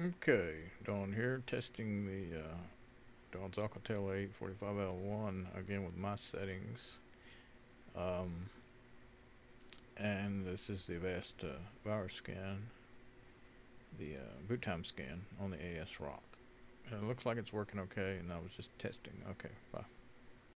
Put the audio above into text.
Okay, Don here, testing the uh, Don's Alcatel 845L1 again with my settings. Um, and this is the Avast uh, virus scan, the uh, boot time scan on the as ASRock. It looks like it's working okay, and I was just testing. Okay, bye.